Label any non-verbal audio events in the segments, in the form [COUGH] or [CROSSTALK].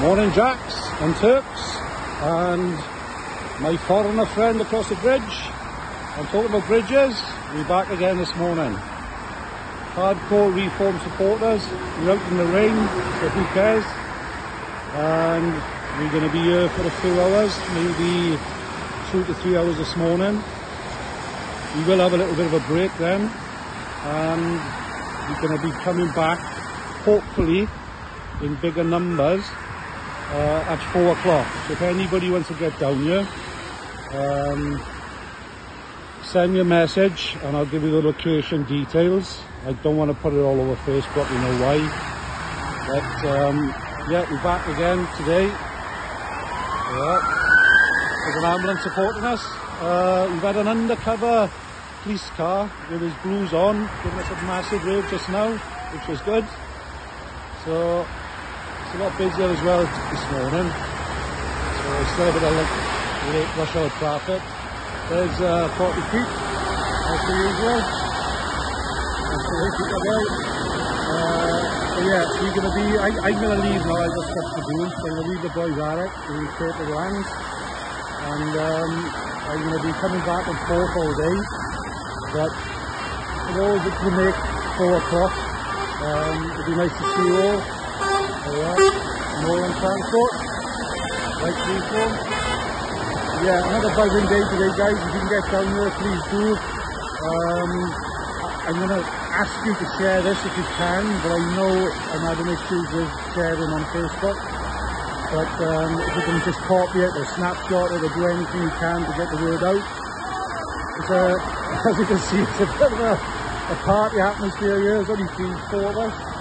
Morning Jacks and Turks and my foreigner friend across the bridge. I'm talking about bridges. We're back again this morning. Hardcore reform supporters. We're out in the rain, so who cares? And we're going to be here for a few hours, maybe two to three hours this morning. We will have a little bit of a break then. And we're going to be coming back, hopefully, in bigger numbers uh, at four o'clock. So if anybody wants to get down here, um, send me a message and I'll give you the location details. I don't want to put it all over Facebook, you know why. But um, yeah, we're back again today. Yeah. There's an ambulance supporting us. Uh, we've had an undercover police car with his blues on, giving us a massive wave just now, which was good. So a lot busier as well this morning. So it's still a bit of late rush hour traffic. There's uh, Porty Creek, as per usual. That's the way go. Uh, yeah, we're going to be, I, I'm going to leave now, I've got to do. So I'm going to leave the boys at it, we take the lands. And um, I'm going to be coming back on fourth all day. But those that can make four o'clock, um, it'd be nice to see you all. Alright, Moreland Transport, like reform. Yeah, another buzzing day today guys, if you can get down there please do. Um, I'm going to ask you to share this if you can, but I know I'm having issues with sharing on Facebook. But um, if you can just copy it or snapshot it or do anything you can to get the word out. It's a, [LAUGHS] as you can see, it's a bit of a, a party atmosphere here. There's only three, four of us.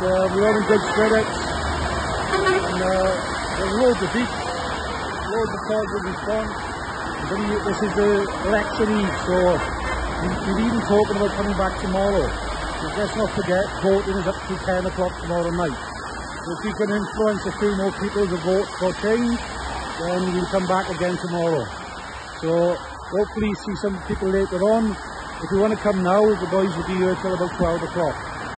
Uh, we're all in good spirits. And uh, there's loads of beats, loads of positive response. But this is the election eve, so we're even talking about coming back tomorrow. So let's not forget, voting is up to 10 o'clock tomorrow night. So if you can influence a few more people to vote for change, then we'll come back again tomorrow. So hopefully see some people later on. If you want to come now, the boys will be here till about 12 o'clock.